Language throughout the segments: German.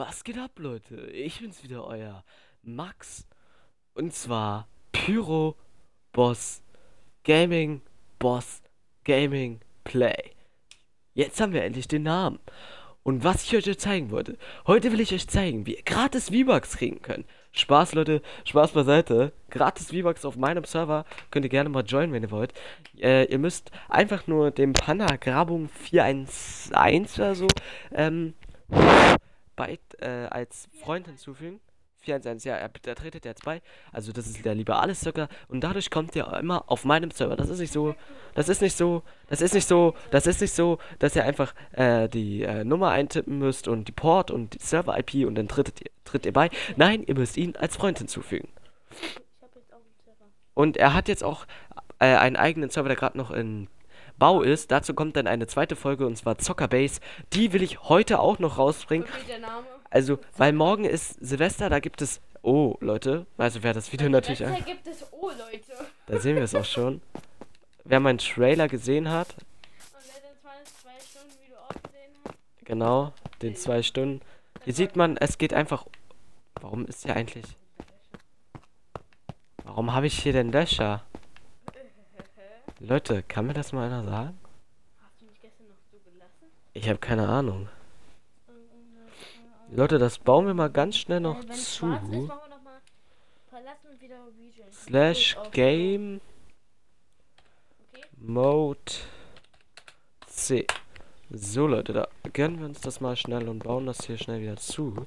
Was geht ab, Leute? Ich bin's wieder, euer Max. Und zwar Pyro Boss Gaming Boss Gaming Play. Jetzt haben wir endlich den Namen. Und was ich euch zeigen wollte, heute will ich euch zeigen, wie ihr gratis V-Bucks kriegen könnt. Spaß, Leute, Spaß beiseite. Gratis V-Bucks auf meinem Server. Könnt ihr gerne mal joinen, wenn ihr wollt. Äh, ihr müsst einfach nur dem Panda Grabung 411 oder so ähm, bei, äh, als Freund hinzufügen. 411, ja, er, er tretet jetzt bei. Also das ist der lieber alles Zucker. Und dadurch kommt ihr immer auf meinem Server. Das ist nicht so, das ist nicht so, das ist nicht so, das ist nicht so, dass ihr einfach äh, die äh, Nummer eintippen müsst und die Port und die Server-IP und dann tretet ihr, tritt ihr bei. Nein, ihr müsst ihn als Freund hinzufügen. Und er hat jetzt auch äh, einen eigenen Server, der gerade noch in Bau ist. Dazu kommt dann eine zweite Folge und zwar Zockerbase. Die will ich heute auch noch rausbringen. Also, weil morgen ist Silvester, da gibt es. Oh, Leute. Also, wer das Video natürlich. Silvester gibt es Oh, Leute. Da sehen wir es auch schon. Wer meinen Trailer gesehen hat. Gesehen. Genau, den zwei Stunden. Hier sieht man, es geht einfach. Warum ist hier eigentlich. Warum habe ich hier den Löcher? Leute, kann mir das mal einer sagen? Hast du mich gestern noch so gelassen? Ich habe keine Ahnung. Leute, das bauen wir mal ganz schnell noch Äh, wenn es zu. ist, noch. Slash Game Okay. Mode C. So Leute, da gönnen wir uns das mal schnell und bauen das hier schnell wieder zu.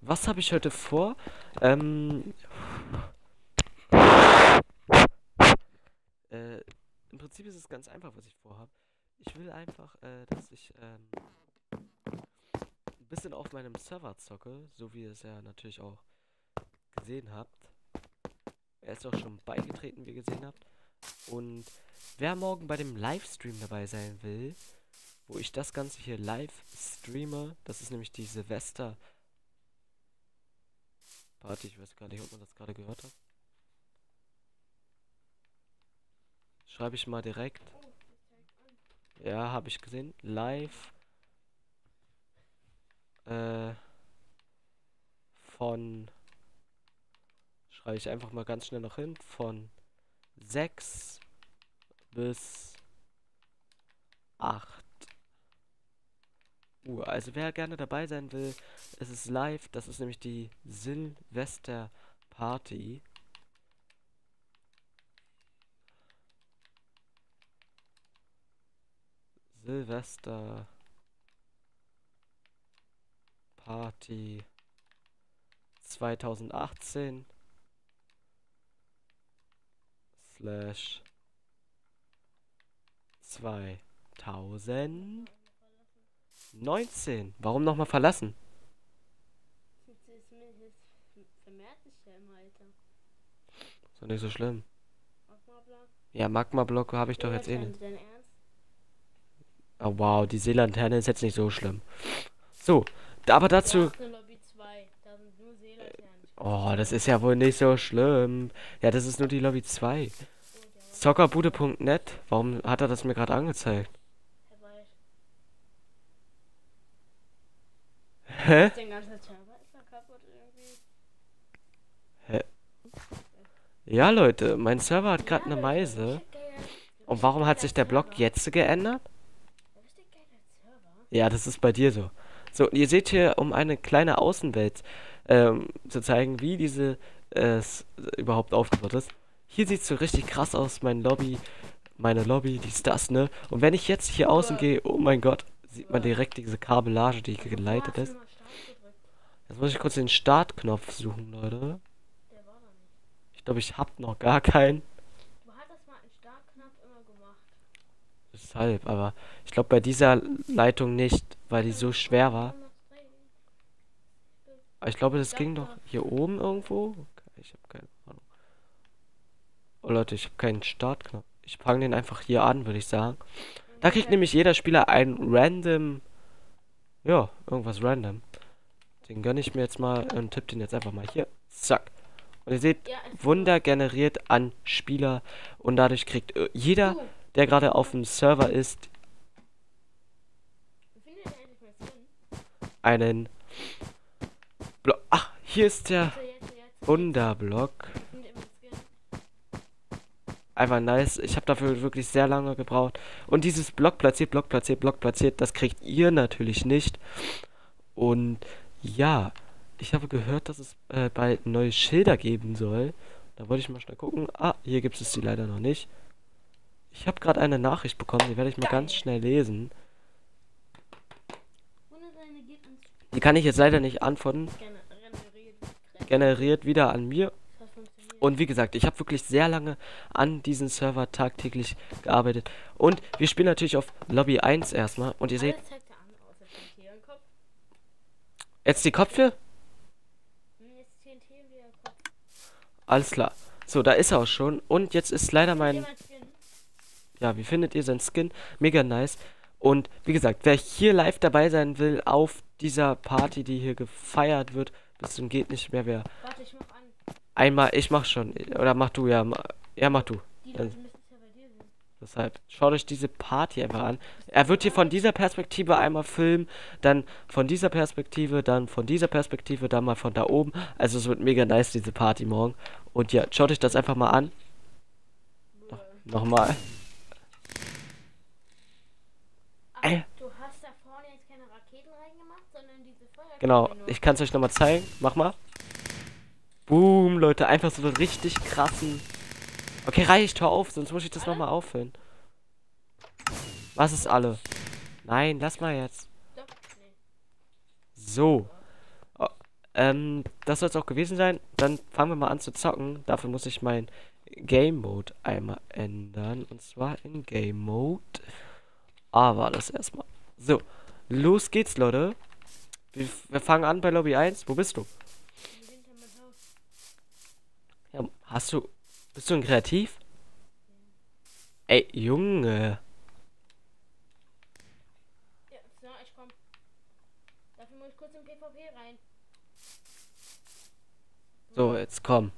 Was habe ich heute vor? Ähm. Äh, Im Prinzip ist es ganz einfach, was ich vorhabe. Ich will einfach, äh, dass ich ähm, ein bisschen auf meinem Server zocke, so wie ihr es ja natürlich auch gesehen habt. Er ist auch schon beigetreten, wie ihr gesehen habt. Und wer morgen bei dem Livestream dabei sein will, wo ich das Ganze hier live streame, das ist nämlich die Silvester Party, ich weiß gar nicht, ob man das gerade gehört hat. Schreibe ich mal direkt. Ja, habe ich gesehen. Live. Äh, von. Schreibe ich einfach mal ganz schnell noch hin. Von 6 bis 8 Uhr. Also wer gerne dabei sein will, es ist live. Das ist nämlich die Silvester Party. Silvester Party 2018 slash 2019. Warum nochmal verlassen? Ist doch nicht so schlimm. Ja, Magma-Block habe ich doch jetzt eh nicht. Oh wow, die Seelanterne ist jetzt nicht so schlimm. So, aber dazu. hast eine Lobby 2. Da sind nur Seelaternen. Oh, das ist ja wohl nicht so schlimm. Ja, das ist nur die Lobby 2. Zockerbude.net. Warum hat er das mir gerade angezeigt? Hä? Irgendwie. Ja, Leute, mein Server hat gerade eine Meise. Und warum hat sich der Block jetzt geändert? Ja, das ist bei dir so. So, ihr seht hier, um eine kleine Außenwelt ähm, zu zeigen, wie diese äh, überhaupt aufgebaut ist. Hier sieht es so richtig krass aus, mein Lobby, meine Lobby, die ist das, ne? Und wenn ich jetzt hier außen gehe, oh mein Gott, sieht man direkt diese Kabellage, die hier geleitet ist. Jetzt muss ich kurz den Startknopf suchen, Leute. Der war da nicht. Ich glaube, ich hab noch gar keinen. Du hattest mal einen Startknopf immer gemacht. Deshalb, aber ich glaube bei dieser Leitung nicht, weil die so schwer war. Ich glaube, das ging doch hier oben irgendwo. Okay, ich habe keine Ahnung. Oh Leute, ich habe keinen Startknopf. Ich fange den einfach hier an, würde ich sagen. Da kriegt nämlich jeder Spieler ein random. Ja, irgendwas random. Den gönne ich mir jetzt mal und tippe den jetzt einfach mal hier. Zack. Und ihr seht, Wunder generiert an Spieler und dadurch kriegt äh, jeder, der gerade auf dem Server ist, einen Blo Ach, hier ist der. Wunderblock. Einfach nice. Ich habe dafür wirklich sehr lange gebraucht. Und dieses Block platziert, Block platziert, Block platziert, das kriegt ihr natürlich nicht. Und ja, ich habe gehört, dass es äh, bald neue Schilder geben soll. Da wollte ich mal schnell gucken. Ah, hier gibt es die leider noch nicht. Ich habe gerade eine Nachricht bekommen, die werde ich mal ganz schnell lesen. Die kann ich jetzt leider nicht antworten. Generiert. Wieder an mir. Und wie gesagt, ich habe wirklich sehr lange an diesem Server tagtäglich gearbeitet. Und wir spielen natürlich auf Lobby 1 erstmal. Und ihr seht, jetzt die Köpfe. Hm, jetzt TNT wieder im Kopf. Alles klar. So, da ist er auch schon. Und jetzt ist leider mein... Ja, wie findet ihr sein Skin? Mega nice. Und wie gesagt, wer hier live dabei sein will auf dieser Party, die hier gefeiert wird, bis zum geht nicht mehr, wer Warte, ich mach an. einmal, ich mach schon, oder mach du, ja, ja, mach du. Die Also- Leute müssen es ja bei dir sehen. Deshalb schaut euch diese Party einfach an. Er wird hier von dieser Perspektive einmal filmen, dann von dieser Perspektive, dann von dieser Perspektive, dann mal von da oben. Also es wird mega nice, diese Party morgen. Und ja, schaut euch das einfach mal an. Nochmal. Ah, Äh. du hast da vorne jetzt keine Raketen reingemacht, sondern diese Feuerkörper. Genau, ich kann es euch nochmal zeigen. Mach mal. Boom, Leute, einfach so einen richtig krassen. Okay, reicht, hör auf, sonst muss ich das Alle? nochmal auffüllen. Was ist alle? Nein, lass mal jetzt. Doch, nee. So. Oh, ähm, das soll es auch gewesen sein. Dann fangen wir mal an zu zocken. Dafür muss ich mein Game Mode einmal ändern. Und zwar in Game Mode. Ah, war das erstmal. So, los geht's, Leute. Wir, wir fangen an bei Lobby 1. Wo bist du? Ja, hast du. Bist du ein Kreativ? Ey, Junge. Ja, so, ich komm. Dafür muss ich kurz im PvP rein. So, jetzt komm.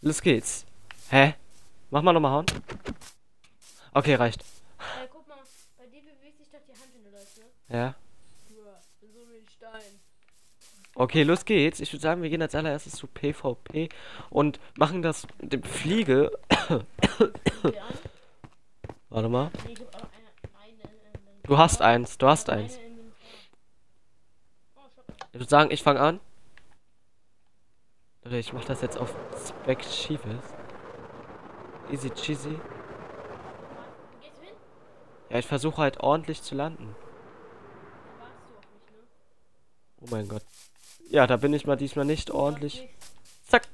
Los geht's. Hä? Mach mal nochmal hauen. Okay, reicht. Äh, guck mal, bei dir bewegt sich doch die Hand, wenn du läufst, ne? Ja. So wie ein Stein. Okay, los geht's. Ich würde sagen, wir gehen als allererstes zu PvP und machen das mit dem Fliege. Warte mal. Du hast eins, du hast eins. Oh. Ich würde sagen, ich fange an. Oder ich mach das jetzt auf Spec Schiefes. Easy cheesy. Warte, Gehst du hin? Ja, ich versuche halt ordentlich zu landen. Oh mein Gott. Ja, da bin ich mal diesmal nicht ordentlich. Zack.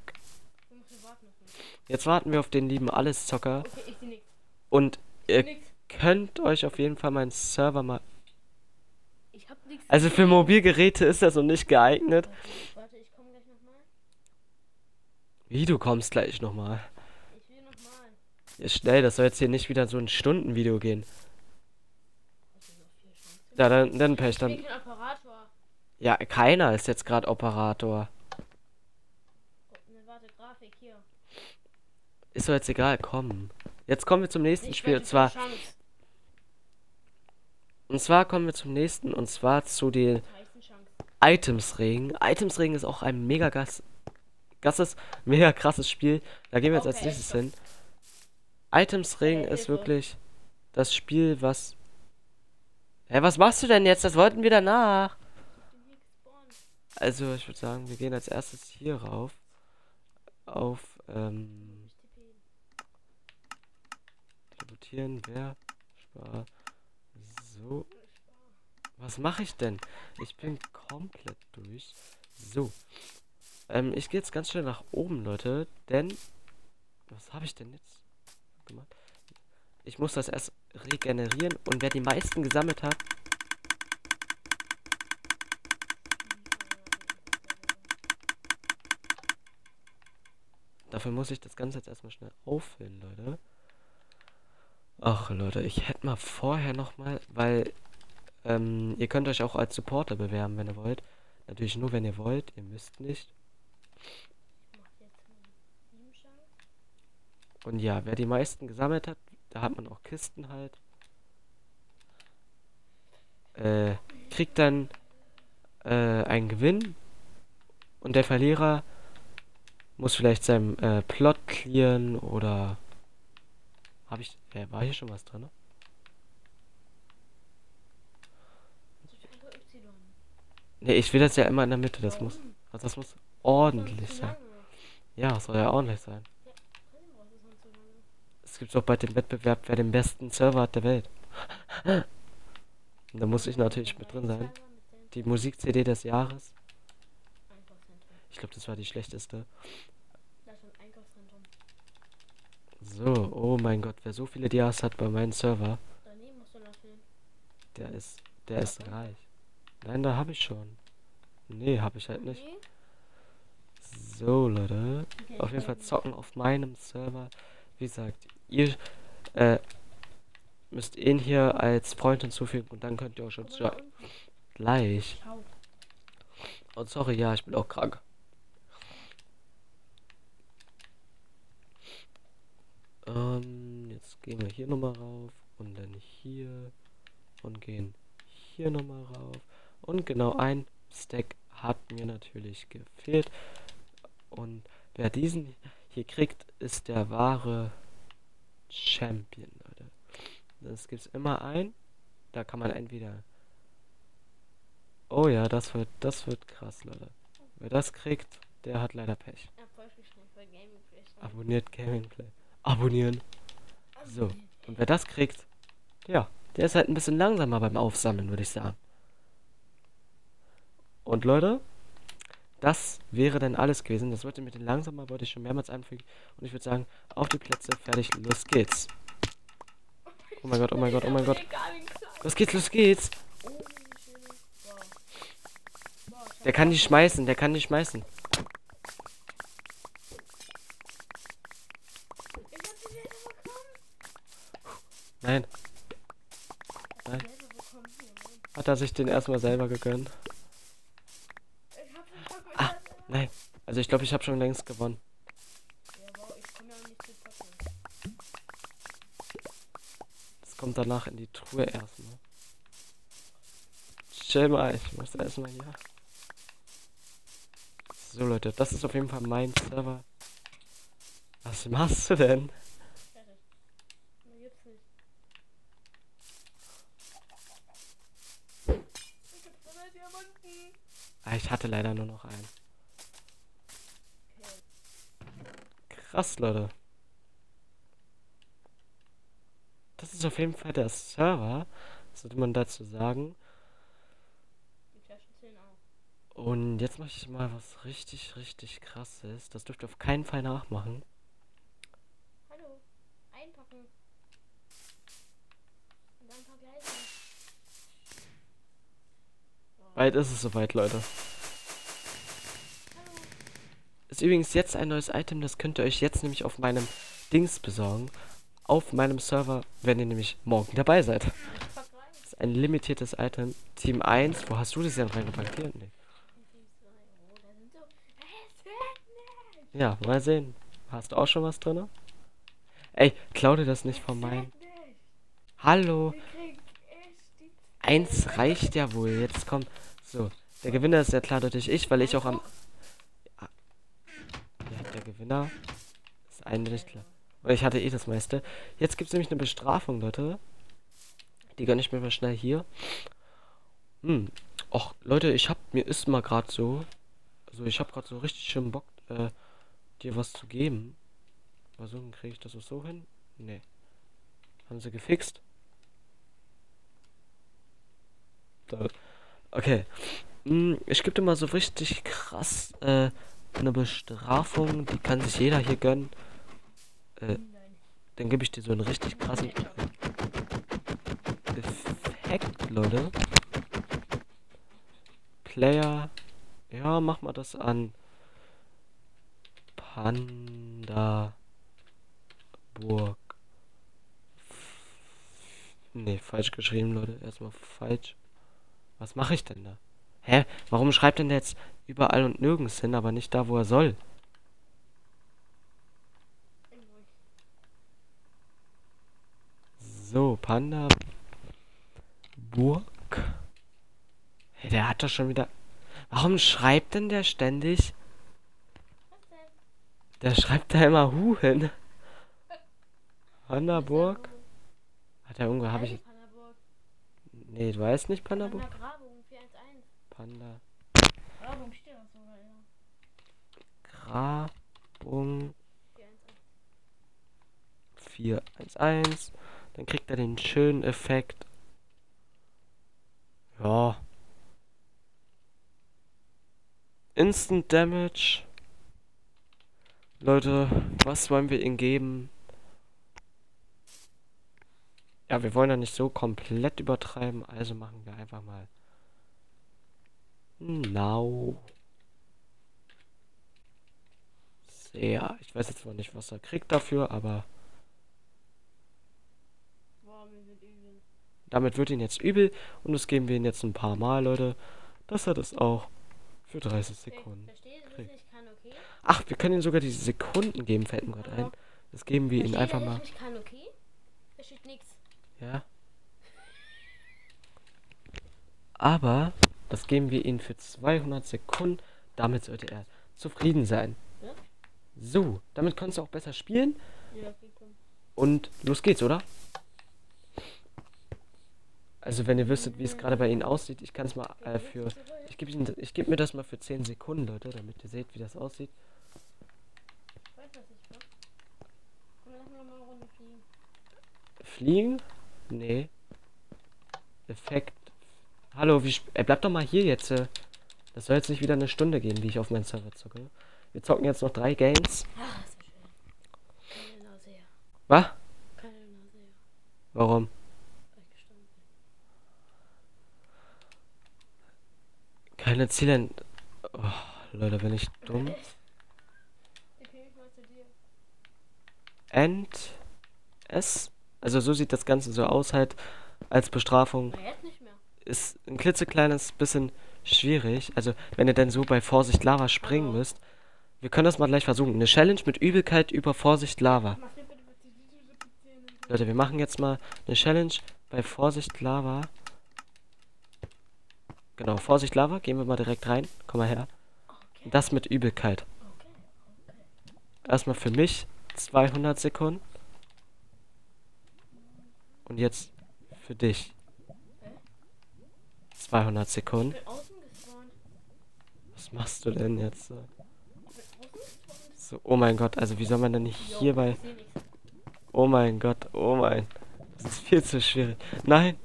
Jetzt warten wir auf den lieben Alleszocker. Okay, ich seh nix. Und ihr könnt euch auf jeden Fall meinen Server mal. Also für Mobilgeräte ist er so nicht geeignet. Warte, ich komm gleich nochmal. Wie, du kommst gleich nochmal. Ich will nochmal. Ja, schnell, das soll jetzt hier nicht wieder so ein Stundenvideo gehen. Also noch vier Chancen. Ja, dann, dann Pech, dann. Ja, keiner ist jetzt gerade Operator. Ne. Ist doch jetzt egal, komm. Jetzt kommen wir zum nächsten Ich Spiel. Und zwar, und zwar kommen wir zum nächsten. Und zwar zu den. Itemsregen. Itemsregen ist auch ein mega gas, gasses, mega krasses Spiel. Da gehen wir jetzt als Okay, nächstes stopp. hin. Itemsregen ist wirklich das Spiel, was. Hä, was machst du denn jetzt? Das wollten wir danach. Also, ich würde sagen, wir gehen als erstes hier rauf. Auf, ähm, teleportieren, wer? Spar. So. Was mache ich denn? Ich bin komplett durch. So. Ähm, ich gehe jetzt ganz schnell nach oben, Leute, denn. Was habe ich denn jetzt gemacht? Ich muss das erst regenerieren und wer die meisten gesammelt hat. Dafür muss ich das Ganze jetzt erstmal schnell auffüllen, Leute. Ach, Leute, ich hätte mal vorher nochmal, weil ähm, ihr könnt euch auch als Supporter bewerben, wenn ihr wollt. Natürlich nur, wenn ihr wollt. Ihr müsst nicht. Und ja, wer die meisten gesammelt hat, da hat man auch Kisten halt. Äh, kriegt dann äh, ein Gewinn und der Verlierer muss vielleicht seinem äh, Plot clearen oder habe ich äh, war hier schon was drin? Ne, ich will das ja immer in der Mitte, das muss also das muss ordentlich sein. Ja, soll ja ordentlich sein. Es gibt auch bald den Wettbewerb, wer den besten Server hat der Welt. da muss ich natürlich mit drin sein. Die Musik-CD des Jahres. Ich glaube, das war die schlechteste. So, oh mein Gott, wer so viele Dias hat bei meinem Server, der ist, der ist reich. Nein, da habe ich schon. Nee, habe ich halt nicht. So, Leute. Auf jeden Fall zocken auf meinem Server. Wie gesagt, ihr äh, müsst ihn hier als Freund hinzufügen und dann könnt ihr auch schon gleich. Oh, sorry, ja, ich bin auch krank. Ähm, jetzt gehen wir hier nochmal rauf und dann hier und gehen hier nochmal rauf. Und genau ein Stack hat mir natürlich gefehlt. Und wer diesen hier kriegt, ist der wahre Champion, Leute. Das gibt's immer ein. Da kann man entweder. Oh ja, das wird, das wird krass, Leute. Wer das kriegt, der hat leider Pech. Abonniert Gamingplay. Abonnieren. So. Und wer das kriegt, ja, der ist halt ein bisschen langsamer beim Aufsammeln, würde ich sagen. Und Leute, das wäre dann alles gewesen. Das wollte mit den langsamer, wollte ich schon mehrmals einfügen. Und ich würde sagen, auf die Plätze, fertig, los geht's. Oh mein Gott, oh mein Gott, oh mein Gott. Los geht's, los geht's. Der kann nicht schmeißen, der kann nicht schmeißen. Nein. Nein. Hat er sich den erstmal selber gegönnt? Nein. Also ich glaube, ich habe schon längst gewonnen. Das kommt danach in die Truhe erstmal. Chill mal, ich muss erstmal hier. So Leute, das ist auf jeden Fall mein Server. Was machst du denn? Ah, ich hatte leider nur noch einen. Krass, Leute. Das ist auf jeden Fall der Server, sollte man dazu sagen. Und jetzt mache ich mal was richtig, richtig krasses. Das dürft ihr auf keinen Fall nachmachen. Hallo, einpacken. Und dann vergleichen. Bald ist es soweit, Leute. Ist übrigens jetzt ein neues Item, das könnt ihr euch jetzt nämlich auf meinem Dings besorgen. Auf meinem Server, wenn ihr nämlich morgen dabei seid. Das ist ein limitiertes Item. Team 1, wo hast du das denn reingepackt? Hier? Nee. Ja, mal sehen. Hast du auch schon was drin? Ey, klau dir das nicht von meinen. Hallo. Eins reicht ja wohl. Jetzt kommt. So, der Gewinner ist ja klar durch ich, weil ich auch am Gewinner ist eigentlich klar. Weil ich hatte eh das meiste. Jetzt gibt es nämlich eine Bestrafung, Leute. Die gönne ich mir mal schnell hier. Hm. Och, Leute, ich hab mir ist mal gerade so. Also ich habe gerade so richtig schön Bock, äh, dir was zu geben. Also kriege ich das auch so hin? Nee. Haben sie gefixt? Da. Okay. Hm, ich gebe dir mal so richtig krass, äh, eine Bestrafung, die kann sich jeder hier gönnen. Äh, dann gebe ich dir so einen richtig krassen Effekt, Leute. Player. Ja, mach mal das an. Panda Burg. Ne, falsch geschrieben, Leute. Erstmal falsch. Was mache ich denn da? Hä? Warum schreibt denn der jetzt überall und nirgends hin, aber nicht da, wo er soll? So, Panda. Burg. Hey, der hat doch schon wieder. Warum schreibt denn der ständig? Der schreibt da immer Hu hin. Pandaburg? Hat er irgendwo, habe ich. Nee, du weißt nicht Pandaburg? Panda Grabung 411. Panda. Grabung steht auch sogar, ja. Grabung 411. 411. Dann kriegt er den schönen Effekt. Ja. Instant Damage. Leute, was wollen wir ihm geben? Ja, wir wollen ja nicht so komplett übertreiben, also machen wir einfach mal. Now. Sehr. Ich weiß jetzt noch nicht, was er kriegt dafür, aber Boah, damit wird ihn jetzt übel und das geben wir ihm jetzt ein paar Mal, Leute. Dass er das auch für 30 Okay, Sekunden. das kriegt. okay? Ach, wir können ihm sogar diese Sekunden geben, fällt mir gerade ein. Das geben wir ihm einfach mal. dass ich kann, okay? Da steht nichts. Ja. Aber das geben wir ihm für 200 Sekunden. Damit sollte er zufrieden sein. Ja. So, damit kannst du auch besser spielen. Ja. Und los geht's, oder? Also wenn ihr wüsstet, wie es gerade bei Ihnen aussieht, ich kann es mal äh, für... Ich gebe gebe mir das mal für 10 Sekunden, Leute, damit ihr seht, wie das aussieht. Fliegen? Nee. Effekt. Hallo, wie sp- äh, bleib doch mal hier jetzt. Äh. Das soll jetzt nicht wieder eine Stunde gehen, wie ich auf meinen Server zocke. Wir zocken jetzt noch drei Games. Ah, so schön. Keine Nausea. Was? Keine Nausea. Warum? Keine Ziele. Oh, Leute, bin ich dumm. End S. Also so sieht das Ganze so aus halt als Bestrafung. Ist ein klitzekleines bisschen schwierig. Also wenn ihr denn so bei Vorsicht Lava springen müsst. Wir können das mal gleich versuchen. Eine Challenge mit Übelkeit über Vorsicht Lava. Leute, wir machen jetzt mal eine Challenge bei Vorsicht Lava. Genau, Vorsicht Lava. Gehen wir mal direkt rein. Komm mal her. Das mit Übelkeit. Erstmal für mich 200 Sekunden. Und jetzt für dich. 200 Ich Sekunden. Was machst du denn jetzt? so? Oh mein Gott, also wie soll man denn nicht hier bei... Oh mein Gott, oh mein... Das ist viel zu schwierig. Nein!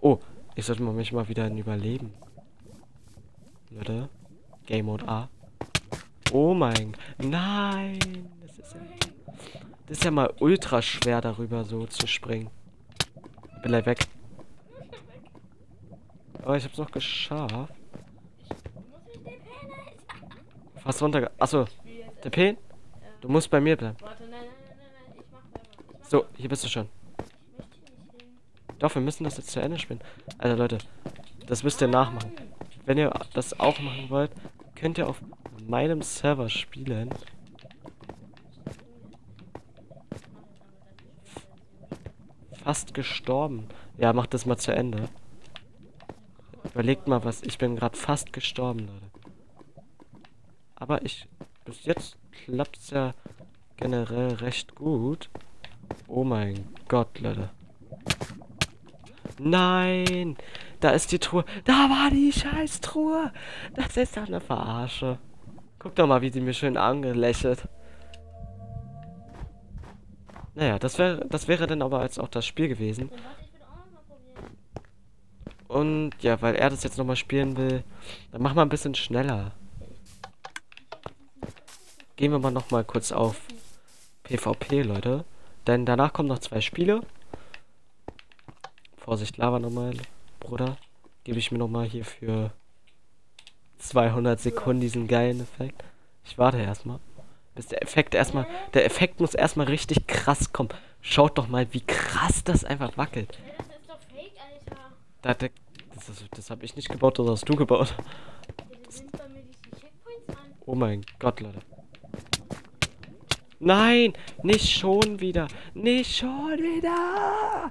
Oh, ich sollte mich mal wieder in Überleben. Leute. Game Mode A. Oh mein... Nein! Das ist ja... Das ist ja mal ultra schwer darüber so zu springen. Bin gleich weg. Aber ich hab's noch geschafft. Fast runter. Achso, der Pen? Du musst bei mir bleiben. Warte, nein, nein, nein, nein, nein, ich mach selber. Ich mach So, hier bist du schon. Ich möchte hier nicht hin. Doch, wir müssen das jetzt zu Ende spielen. Also Leute, das müsst ihr nachmachen. Wenn ihr das auch machen wollt, könnt ihr auf meinem Server spielen. Fast gestorben. Ja, macht das mal zu Ende. Überlegt mal was. Ich bin gerade fast gestorben, Leute. Aber ich. Bis jetzt klappt's ja generell recht gut. Oh mein Gott, Leute. Nein! Da ist die Truhe. Da war die Scheißtruhe. Das ist doch eine Verarsche. Guck doch mal, wie sie mir schön angelächelt. Naja, das wäre das wäre dann aber jetzt auch das Spiel gewesen. Dann warte, ich will auch noch mal probieren. Und ja, weil er das jetzt nochmal spielen will, dann mach mal ein bisschen schneller. Gehen wir mal nochmal kurz auf PvP, Leute. Denn danach kommen noch zwei Spiele. Vorsicht, Lava nochmal, Bruder. Gebe ich mir nochmal hier für 200 Sekunden diesen geilen Effekt. Ich warte erstmal. Bis der Effekt erstmal. Der Effekt muss erstmal richtig krass kommen. Schaut doch mal, wie krass das einfach wackelt. Das ist doch fake, Alter. Da, da, das das, das habe ich nicht gebaut, das hast du gebaut. An. Oh mein Gott, Leute. Nein, nicht schon wieder. Nicht schon wieder.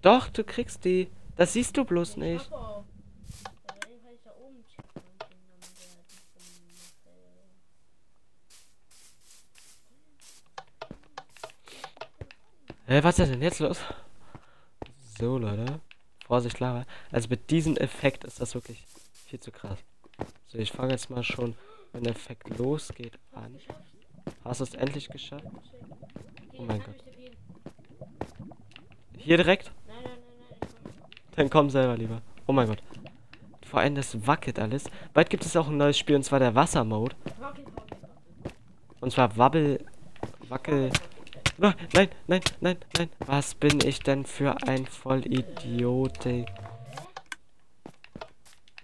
Doch, du kriegst die. Das siehst du bloß Ich nicht. hab auch. Aber eben kann ich da oben checken und den Namen der Hä, was ist denn jetzt los? So, Leute. Vorsicht, Lara. Also mit diesem Effekt ist das wirklich viel zu krass. So, ich fange jetzt mal schon, wenn der Effekt losgeht, an. Hast du es endlich geschafft? Oh mein Gott. Hier direkt? Dann komm selber lieber. Oh mein Gott. Vor allem das wackelt alles. Bald gibt es auch ein neues Spiel und zwar der Wassermode. Und zwar Wabbel. Wackel. Nein, nein, nein, nein, nein. Was bin ich denn für ein Vollidiot? ey?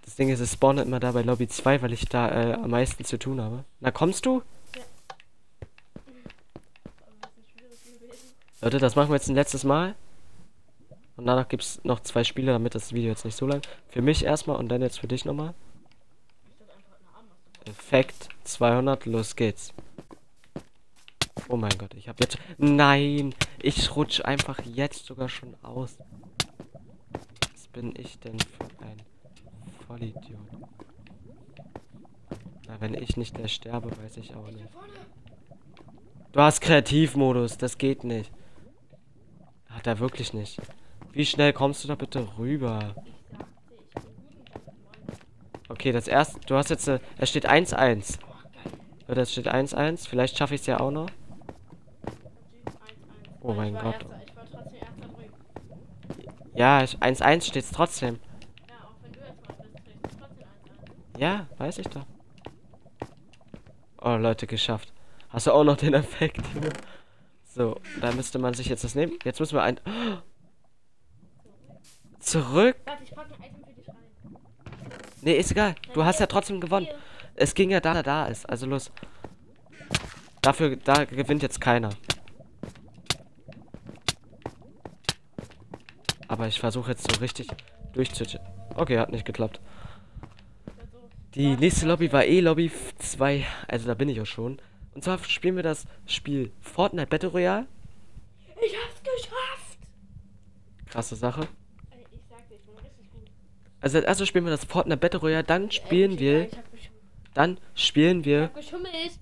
Das Ding ist, es spawnt immer da bei Lobby 2, weil ich da äh, am meisten zu tun habe. Na, kommst du? Leute, das machen wir jetzt ein letztes Mal. Und danach gibt es noch zwei Spiele, damit das Video jetzt nicht so lang. Für mich erstmal und dann jetzt für dich nochmal. Effekt 200, los geht's. Oh mein Gott, ich hab jetzt... Nein, ich rutsch einfach jetzt sogar schon aus. Was bin ich denn für ein Vollidiot? Na, wenn ich nicht der sterbe, weiß ich auch nicht. Du hast Kreativmodus, das geht nicht. Hat er wirklich nicht. Wie schnell kommst du da bitte rüber? Okay, das erste... Du hast jetzt... Äh, es steht 1-1. Oh, geil. Leute, es steht 1-1. Vielleicht schaffe ich es ja auch noch. Natürlich 1-1. Oh mein Gott. Erster. Ich war trotzdem erster drüben. Ja, ich- 1-1 steht's trotzdem. Ja, auch wenn du jetzt mal bist, kriegst du trotzdem 1-1. Ja, weiß ich doch. Oh, Leute, geschafft. Hast du auch noch den Effekt? so, da müsste man sich jetzt das nehmen. Jetzt müssen wir ein... Zurück? Warte, ich pack ein Item für dich rein. Nee, ist egal. Du hast ja trotzdem gewonnen. Es ging ja da, da, da ist. Also los. Dafür, da gewinnt jetzt keiner. Aber ich versuche jetzt so richtig durchzuchecken. Okay, hat nicht geklappt. Die nächste Lobby war eh Lobby 2. Also da bin ich auch schon. Und zwar spielen wir das Spiel Fortnite Battle Royale. Ich hab's geschafft! Krasse Sache. Ey, Ich sagte, ich bin richtig gut. Also als erstes spielen wir das Fortnite Battle Royale, dann Ey, spielen ich- wir, Ich dann spielen Ich wir. hab geschummelt.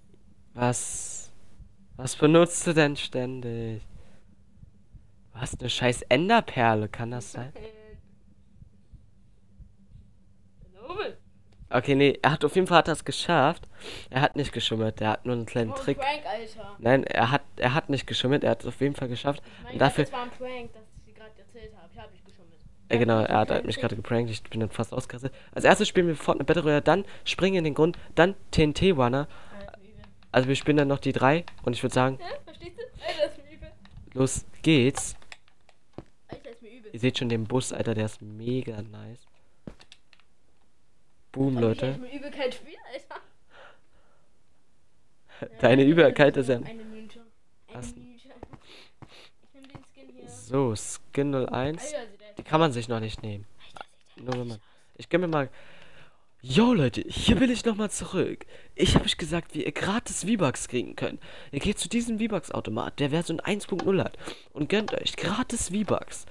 Was? Was benutzt du denn ständig? Hast eine scheiß Enderperle, kann das sein? Okay, nee, er hat auf jeden Fall hat das geschafft. Er hat nicht geschummelt, er hat nur einen kleinen Oh, Trick. Prank, Alter. Nein, er hat er hat nicht geschummelt, er hat es auf jeden Fall geschafft. Ich meine, Und dafür, das war ein Prank, das ich gerade erzählt habe. Ich habe nicht geschummelt. äh, genau, er hat halt mich gerade geprankt, ich bin dann fast ausgerastet. Als erstes spielen wir Fortnite Battle Royale, dann springen in den Grund, dann TNT Runner. Ist. Also wir spielen dann noch die drei und ich würde sagen, Hä? Verstehst du? Alter, ist mir übel. los geht's. Alter, ist mir übel. Ihr seht schon den Bus, Alter, der ist mega nice. Boom, Leute. Ich übel kein Spiel, Alter. Deine Übelkeit ist ja. Eine Minute. Eine? Minute. Ich nehm den Skin hier. So, Skin 01. Alter, sieht der Die kann man sich noch nicht nehmen. Sieht Nur wenn man. Ich gebe mir mal. Yo Leute, hier will ich nochmal zurück. Ich habe euch gesagt, wie ihr gratis V-Bucks kriegen könnt. Ihr geht zu diesem V-Bucks-Automat, der Version 1.0 hat. Und gönnt euch gratis V-Bucks.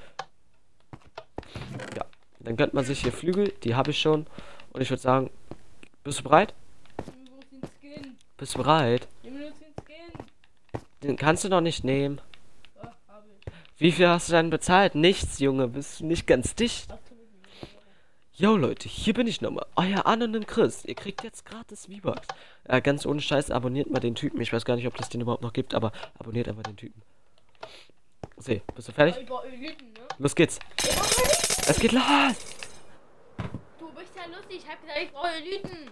Ja, dann gönnt man sich hier Flügel, die habe ich schon. Und ich würde sagen, bist du bereit? Bist du bereit? Den kannst du noch nicht nehmen. Wie viel hast du denn bezahlt? Nichts, Junge, bist du nicht ganz dicht. Yo Leute, hier bin ich nochmal, euer Anonym Chris. Ihr kriegt jetzt gratis V-Bucks. Äh, ganz ohne Scheiß, abonniert mal den Typen. Ich weiß gar nicht, ob das den überhaupt noch gibt, aber abonniert einfach den Typen. Seh, bist du fertig? Ne? Los geht's. Es geht los. Du bist ja lustig. Ich hab gesagt, ich brauche Eliten.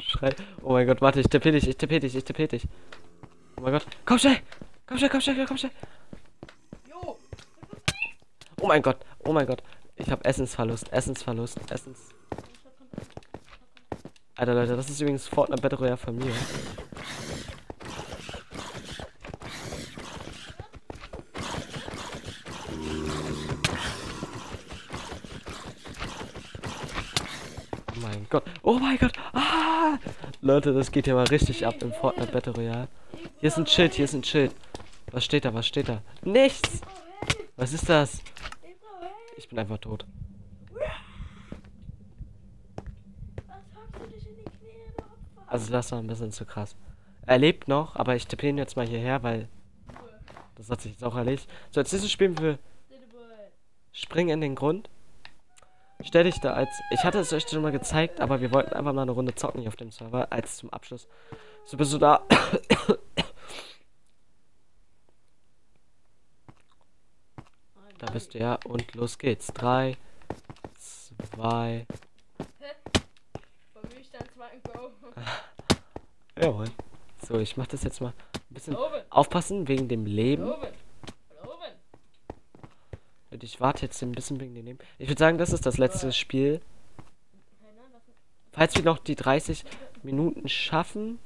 Schrei. Oh mein Gott, warte, ich tippe dich, ich tippe dich, ich tippe dich. Oh mein Gott. Komm schnell. Komm schnell, komm schnell, komm schnell. Jo. Oh mein Gott, oh mein Gott. Ich hab Essensverlust, Essensverlust, Essens... Alter Leute, das ist übrigens Fortnite Battle Royale von mir. Mein Gott. Oh mein Gott. Ah! Leute, das geht hier mal richtig ab im Fortnite Battle Royale. Hier ist ein Schild, hier ist ein Schild. Was steht da? Was steht da? Nichts! Was ist das? Ich bin einfach tot. Also das war ein bisschen zu krass. Er lebt noch, aber ich tippe ihn jetzt mal hierher, weil das hat sich jetzt auch erledigt. So, als nächstes spielen boy. Spring in den Grund. Stell dich da als. Ich hatte es euch schon mal gezeigt, aber wir wollten einfach mal eine Runde zocken hier auf dem Server, als zum Abschluss. So bist du da. Da bist du ja und los geht's. Drei, zwei. Von mir stand zwei ein Go. Jawohl. So, ich mach das jetzt mal ein bisschen aufpassen wegen dem Leben. Oben. Von oben. Und ich warte jetzt ein bisschen wegen dem. Ich würde sagen, das ist das letzte Spiel. Falls wir noch die 30 Minuten schaffen,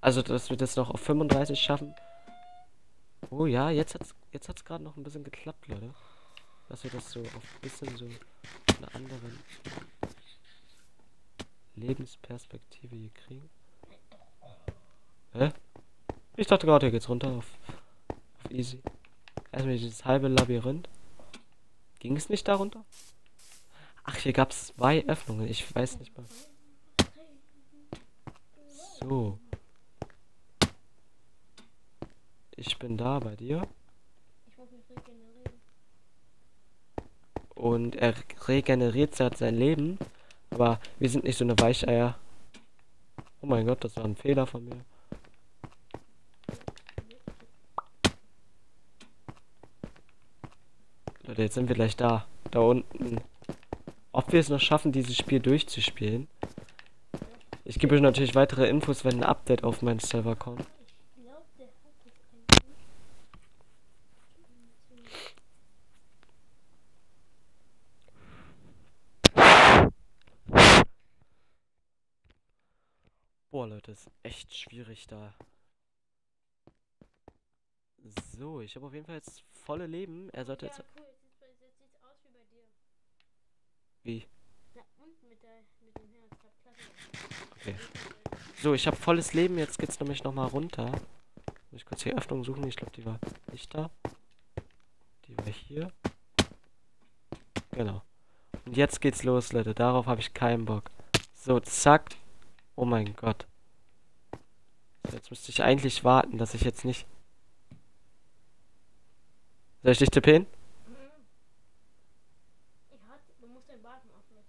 also dass wir das noch auf 35 schaffen. Oh ja, jetzt hat's jetzt hat's gerade noch ein bisschen geklappt, Leute. Dass wir das so auf ein bisschen so eine andere Lebensperspektive hier kriegen. Hä? Ich dachte gerade, hier geht's runter auf, auf easy. Erstmal dieses halbe Labyrinth. Ging es nicht darunter? Ach, hier gab's zwei Öffnungen. Ich weiß nicht mal. So. Ich bin da bei dir. Und er regeneriert seit sein Leben. Aber wir sind nicht so eine Weicheier. Oh mein Gott, das war ein Fehler von mir. Leute, jetzt sind wir gleich da. Da unten. Ob wir es noch schaffen, dieses Spiel durchzuspielen. Ich gebe euch natürlich weitere Infos, wenn ein Update auf meinen Server kommt. Boah, Leute, ist echt schwierig da. So, ich habe auf jeden Fall jetzt volle Leben. Er sollte Ja, jetzt. cool. Jetzt sieht's, bei- jetzt sieht's aus wie bei dir. Wie? Na, unten mit, der, mit dem Herz. Okay. So, ich habe volles Leben. Jetzt geht's nämlich nochmal runter. Muss ich kurz die Öffnung suchen. Ich glaube, die war nicht da. Die war hier. Genau. Und jetzt geht's los, Leute. Darauf habe ich keinen Bock. So, zack. Oh mein Gott. So, jetzt müsste ich eigentlich warten, dass ich jetzt nicht. Soll ich dich tippen? Mhm. Ich hatte, du musst den warten auf mich.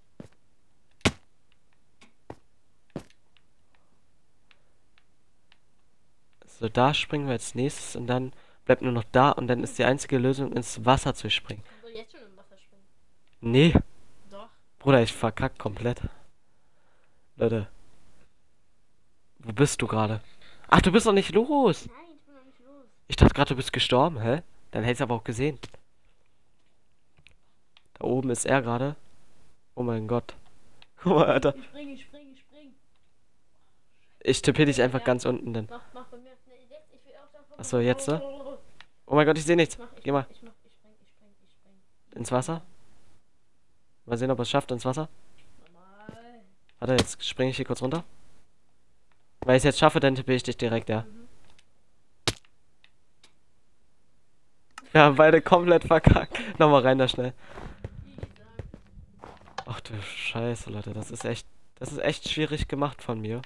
So, da springen wir als nächstes und dann bleibt nur noch da und dann ist die einzige Lösung, ins Wasser zu springen. Ich soll jetzt schon im Wasser springen. Nee, Doch. Bruder, ich verkack komplett. Leute. Wo bist du gerade? Ach, du bist doch nicht los. Nein, ich bin noch nicht los. Ich dachte gerade, du bist gestorben, hä? Dann hättest du aber auch gesehen. Da oben ist er gerade. Oh mein Gott. Guck mal, Alter. Ich spring, ich spring, ich spring. Ich tippe dich einfach Ja. ganz unten dann. Mach, mach bei mir. Nee, jetzt, ne? Oh mein Gott, ich sehe nichts. Geh mal ins Wasser. Mal sehen, ob er es schafft ins Wasser. Warte, jetzt springe ich hier kurz runter. Weil ich es jetzt schaffe, dann tippe ich dich direkt, ja. Mhm. Wir haben beide komplett verkackt. Nochmal rein da schnell. Ach du Scheiße, Leute, das ist echt, das ist echt schwierig gemacht von mir.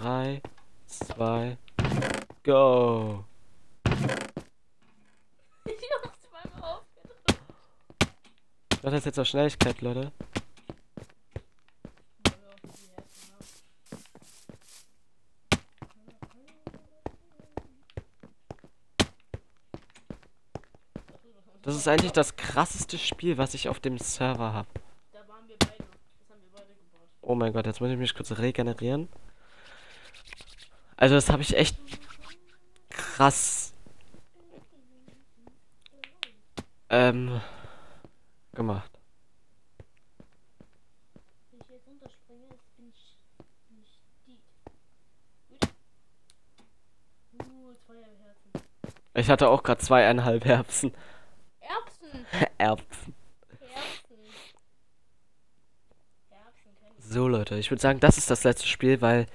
3, 2, go! Ich hab's zweimal aufgedrückt. Ich mach das jetzt auf Schnelligkeit, Leute. Das ist eigentlich das krasseste Spiel, was ich auf dem Server habe. Oh mein Gott, jetzt muss ich mich kurz regenerieren. Also das habe ich echt krass ähm gemacht. Ich hatte auch gerade zweieinhalb Erbsen. Erbsen! Erbsen. So Leute, ich würde sagen, das ist das letzte Spiel, weil.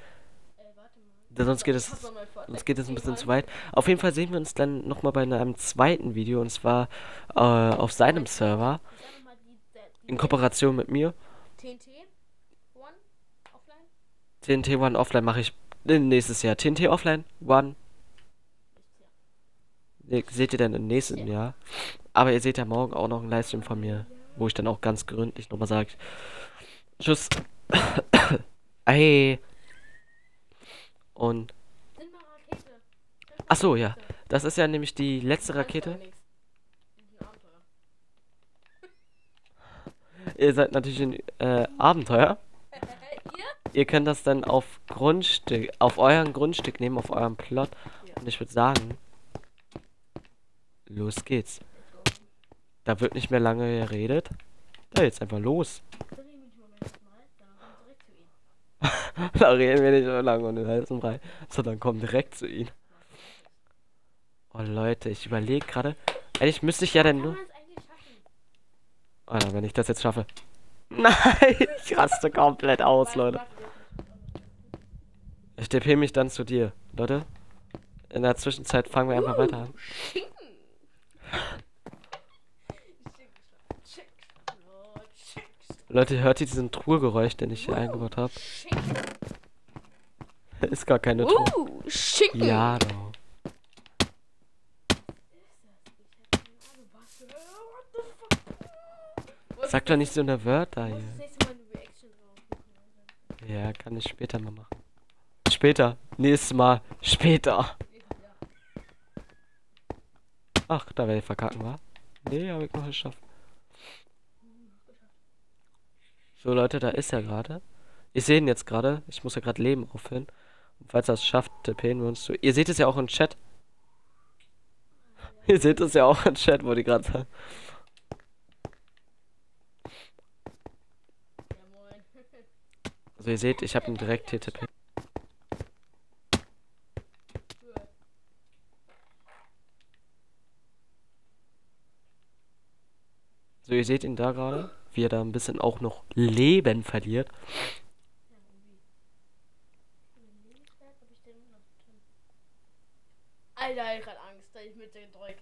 Sonst geht es, sonst geht es ein bisschen zu weit. Auf jeden Fall sehen wir uns dann nochmal bei einem zweiten Video und zwar äh, auf seinem Server in Kooperation mit mir. TNT? One? Offline? TNT One Offline mache ich äh, nächstes Jahr. TNT Offline One Ne, seht ihr dann im nächsten Jahr. Aber ihr seht ja morgen auch noch einen Livestream von mir, wo ich dann auch ganz gründlich nochmal sage, tschüss. Ey. Und, ach so, ja. Das ist ja nämlich die letzte Rakete. Ihr seid natürlich in äh, Abenteuer. Ihr? Könnt das dann auf Grundstück, auf euren Grundstück nehmen, auf eurem Plot. Und ich würde sagen, los geht's. Da wird nicht mehr lange geredet. Da jetzt einfach los. Dreh mich Moment mal, dann kommt direkt zu ihm. da reden wir nicht so lange und den heißen Brei, sondern kommen direkt zu ihnen. Oh Leute, ich überlege gerade. Eigentlich müsste ich ja dann Kann nur. Alter, wenn ich das jetzt schaffe. Nein, ich raste komplett aus, Leute. Ich TP mich dann zu dir, Leute. In der Zwischenzeit fangen wir einfach weiter an. Leute, hört ihr diesen Truhegeräusch, den ich hier eingebaut habe? Ist gar keine Truhe. Uh, Schinken. Ja, doch. Sag doch nicht so eine Wörter hier. Ja, kann ich später mal machen. Später. Nächstes Mal. Später. Ach, da werde ich verkacken, wa? Nee, hab ich noch geschafft. So, Leute, da ist er gerade. Ich sehe ihn jetzt gerade. Ich muss ja gerade Leben auffüllen. Und falls er es schafft, tippen wir uns zu. Ihr seht es ja auch im Chat. Ihr seht es ja auch im Chat, wo die gerade sagen. Also ihr seht, ich habe ihn direkt tippen. So, ihr seht ihn da gerade, wie er da ein bisschen auch noch Leben verliert. Alter, ich hab Angst, da ich Mitte gedrückt.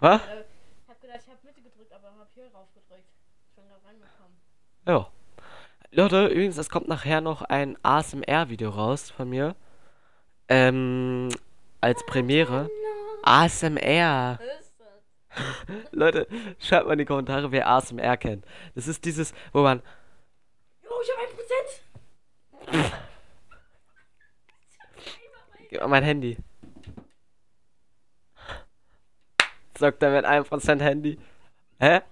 Was? Äh, Ich hab gedacht, ich hab Mitte gedrückt, aber hab hier rauf gedrückt. Ich bin gerade reingekommen. Ja. Leute, übrigens, es kommt nachher noch ein ASMR-Video raus von mir. Ähm, als Premiere. ASMR. Leute, schreibt mal in die Kommentare, wer ASMR kennt. Das ist dieses, wo man. Jo, ich hab 1%! Gib mal mein Handy. Zockt er mit 1% Handy? Hä?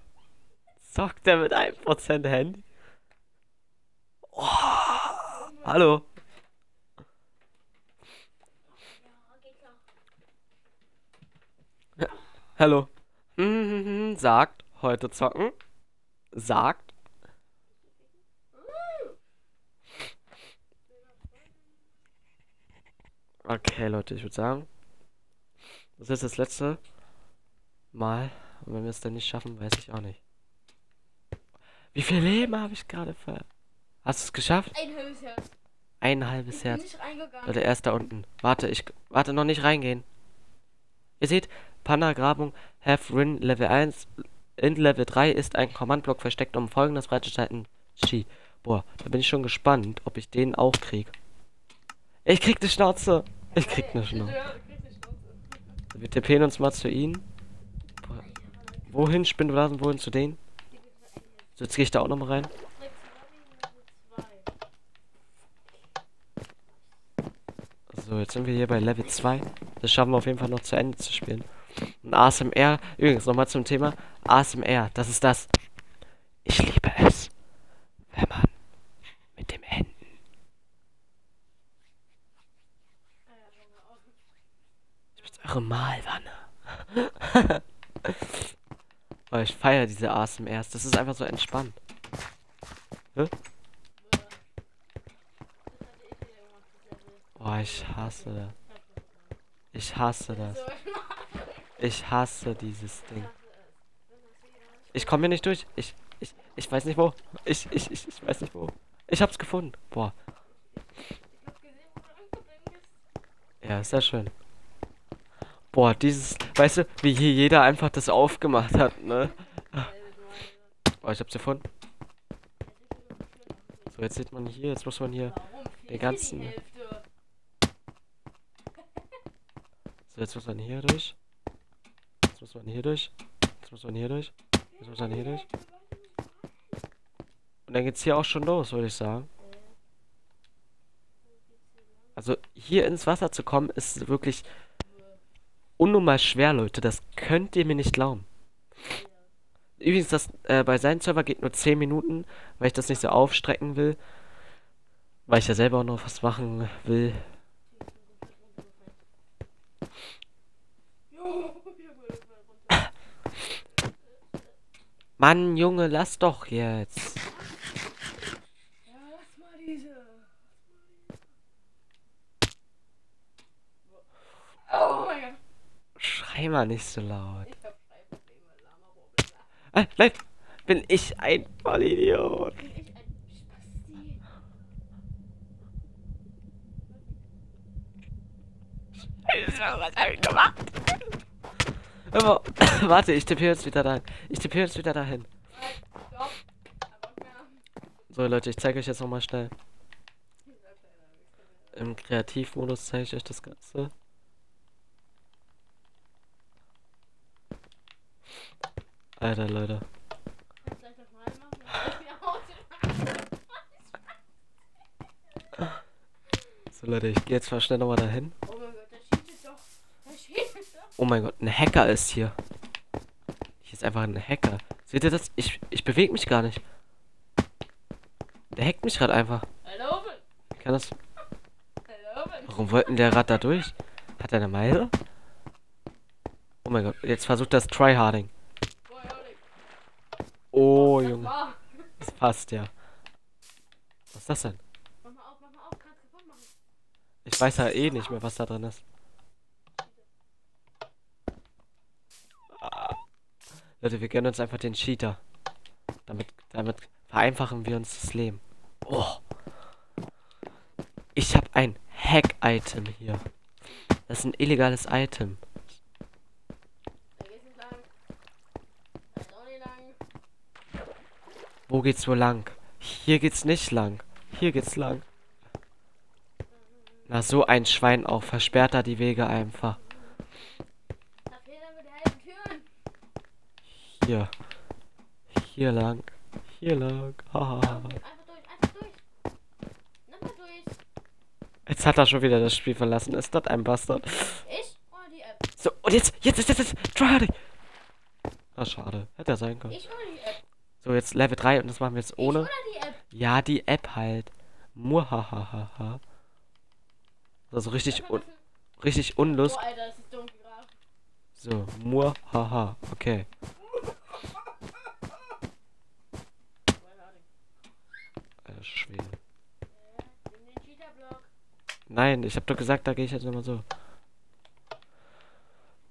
Zockt er mit 1% Handy? Oh, hallo? Ja, Mhm, sagt, heute zocken. Sagt. Okay, Leute, ich würde sagen, das ist das letzte Mal. Und wenn wir es dann nicht schaffen, weiß ich auch nicht. Wie viel Leben habe ich gerade ver... Hast du es geschafft? Ein halbes Herz. Ein halbes Ich bin Herz. nicht reingegangen. Leute, er ist da unten. Warte, ich... Warte, noch nicht reingehen. Ihr seht, Panda-Grabung, have Rin Level 1. In Level 3 ist ein Command-Block versteckt, um folgendes freizuschalten. Chi. Boah, da bin ich schon gespannt, ob ich den auch krieg. Ich krieg die Schnauze. Ich krieg Schnauze. Kriegst eine Schnauze. Wir tippen uns mal zu ihnen. Boah. Wohin, Spindelblasen, wohin zu denen? So, jetzt gehe ich da auch noch mal rein. Flex Lobby Level 2. So, jetzt sind wir hier bei Level 2. Das schaffen wir auf jeden Fall noch zu Ende zu spielen. Und ASMR, übrigens nochmal zum Thema ASMR, das ist das. Ich liebe es, wenn man mit dem Händen. Ich bin eure Malwanne. oh, ich feiere diese ASMRs, das ist einfach so entspannt. Hä? Oh, ich hasse das. Ich hasse das. Ich hasse dieses Ding. Ich komme hier nicht durch. Ich, ich, ich weiß nicht wo. Ich, ich, ich, ich weiß nicht wo. Ich hab's gefunden. Boah. Ja, ist ja schön. Boah, dieses, weißt du, wie hier jeder einfach das aufgemacht hat, ne? Oh, ich hab's gefunden. So, jetzt sieht man hier, jetzt muss man hier, Den ganzen- so, jetzt muss man hier durch. Jetzt muss man hier durch. Jetzt muss man hier durch. Jetzt muss man hier durch. Und dann geht's hier auch schon los, würde ich sagen. Also, hier ins Wasser zu kommen, ist wirklich unnormal schwer, Leute. Das könnt ihr mir nicht glauben. Übrigens, das äh, bei seinem Server geht nur 10 Minuten, weil ich das nicht so aufstrecken will. Weil ich ja selber auch noch was machen will. Mann, Junge, lass doch jetzt. Ja, lass mal diese. Oh mein Gott. Schrei mal nicht so laut. Ah, nein, bin ich ein Vollidiot. Was hab ich gemacht? Aber, warte, ich tippe jetzt wieder dahin. Ich tippe jetzt wieder dahin. So, Leute, ich zeige euch jetzt nochmal schnell. Im Kreativmodus zeige ich euch das Ganze. Alter, Leute. So, Leute, ich gehe jetzt mal schnell nochmal dahin. Oh mein Gott, da schießt doch. Da schießt doch. Oh mein Gott, ein Hacker ist hier. Hier ist einfach ein Hacker. Seht ihr das? Ich, ich bewege mich gar nicht. Der hackt mich gerade einfach. Hallo, Kann das. hallo. Warum wollten der Rad da durch? Hat er eine Meile? Oh mein Gott, jetzt versucht das Tryharding. Oh, Das Junge. Das passt ja. Was ist das denn? Mach mal auf, mach mal auf, kannst kaputt machen. Ich weiß ja eh nicht mehr, was da drin ist. Leute, wir gönnen uns einfach den Cheater. Damit, damit vereinfachen wir uns das Leben. Oh. Ich habe ein Hack-Item hier. Das ist ein illegales Item. Wo geht's wohl lang? Hier geht's nicht lang. Hier geht's lang. Na, so ein Schwein auch. Versperrt da die Wege einfach. Da fehlen aber die halben Türen. Hier. Hier lang. Hier lang. Haha. Jetzt hat er schon wieder das Spiel verlassen. Ist das ein Bastard? Ich oder die App? So, und jetzt, jetzt, jetzt, jetzt, jetzt. Tryharding. Ah, schade. Hätte er sein können. Ich oder die App? So, jetzt Level 3 und das machen wir jetzt Ich ohne. oder die App? Ja, die App halt. Muhahaha. Also richtig, un richtig unlust. Boah, Alter, das ist dunkel gerade. So, Muhaha. Okay. Alter. Nein, ich hab doch gesagt, da gehe ich jetzt nochmal so.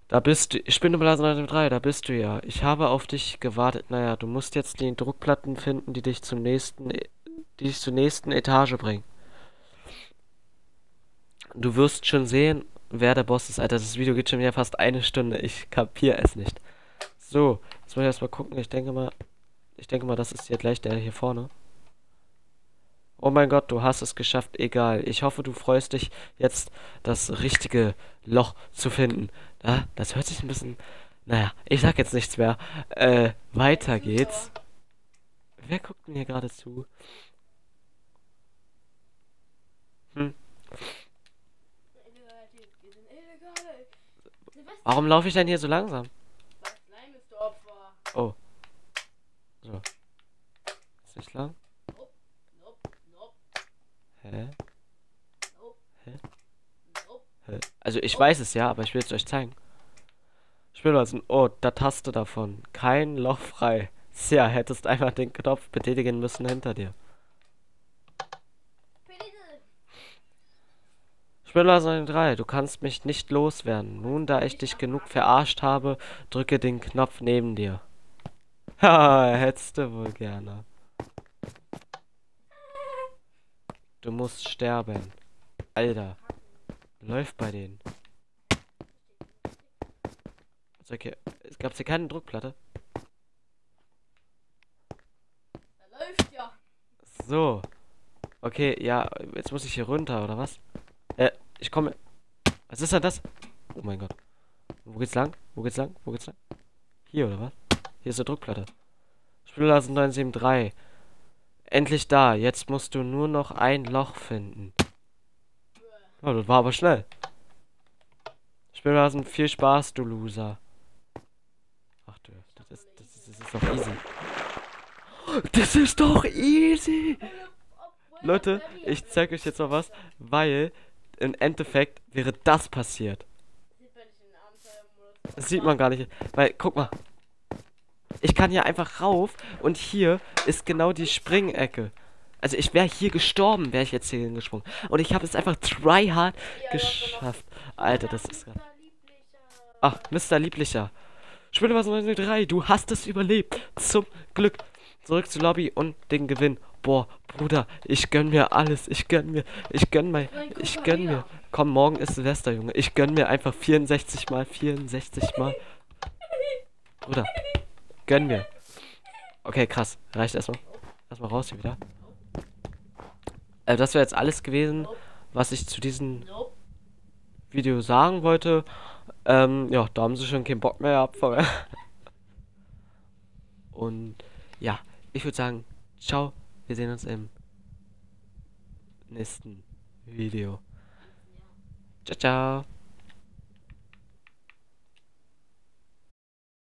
Da bist du. Ich bin Blasen 3, da bist du ja. Ich habe auf dich gewartet. Naja, du musst jetzt die Druckplatten finden, die dich zum nächsten, die dich zur nächsten Etage bringen. Du wirst schon sehen, wer der Boss ist. Alter, das Video geht schon wieder fast eine Stunde. Ich kapier es nicht. So, jetzt muss ich erstmal gucken. Ich denke mal, ich denke mal, das ist hier gleich der hier vorne. Oh mein Gott, du hast es geschafft. Egal. Ich hoffe, du freust dich jetzt, das richtige Loch zu finden. Ja, das hört sich ein bisschen. Naja, ich sag jetzt nichts mehr. Äh, weiter geht's. Wer guckt denn hier gerade zu? Hm, warum laufe ich denn hier so langsam? Oh. So. Ist nicht lang? Hä? Hä? Hä? Also ich weiß es ja, aber ich will es euch zeigen. Spielweisen. Oh, da Taste davon. Kein Loch frei. Tja, hättest einfach den Knopf betätigen müssen hinter dir. Spielweisen 3. Du kannst mich nicht loswerden. Nun, da ich dich genug verarscht habe, drücke den Knopf neben dir. Haha, hättest du wohl gerne. Du musst sterben. Alter. läuft bei denen. Ist okay. Es gab hier keine Druckplatte. Da läuft ja. So. Okay, ja, jetzt muss ich hier runter, oder was? Äh, ich komme. Was ist denn das? Oh mein Gott. Wo geht's lang? Wo geht's lang? Wo geht's lang? Hier, oder was? Hier ist eine Druckplatte. Spiellasen 973. Endlich da. Jetzt musst du nur noch ein Loch finden. Oh, das war aber schnell. Spiellasen, viel Spaß, du Loser. Ach du, das ist, das ist, das ist doch easy. Das ist doch easy! Leute, ich zeig euch jetzt mal was, weil im Endeffekt wäre das passiert. Das sieht man gar nicht. Weil, guck mal. Ich kann hier einfach rauf und hier ist genau die Springecke. Also ich wäre hier gestorben, wäre ich jetzt hier hingesprungen. Und ich habe es einfach tryhard Ja, geschafft. Alter, das ist... Ach, Mr. Lieblicher. Spiele was 903, du hast es überlebt. Zum Glück. Zurück zur Lobby und den Gewinn. Boah, Bruder, ich gönn mir alles. Ich gönn mir, ich gönn mir, guck ich gönn mir. Komm, morgen ist Silvester, Junge. Ich gönn mir einfach 64 mal, 64 mal. Bruder, gönn mir. Okay, krass. Reicht erstmal. Erstmal raus hier wieder. Äh, das wäre jetzt alles gewesen, was ich zu diesem. Video sagen wollte. Ähm, ja, da haben sie schon keinen Bock mehr gehabt. Und ja, ich würde sagen, ciao. Wir sehen uns im nächsten Video. Ciao, ciao.